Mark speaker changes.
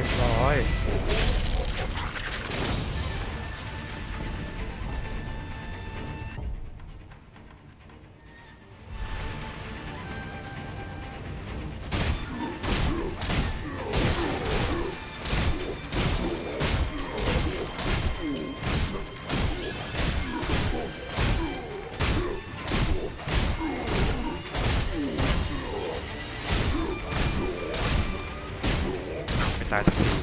Speaker 1: เรียบร้อย
Speaker 2: t 的 a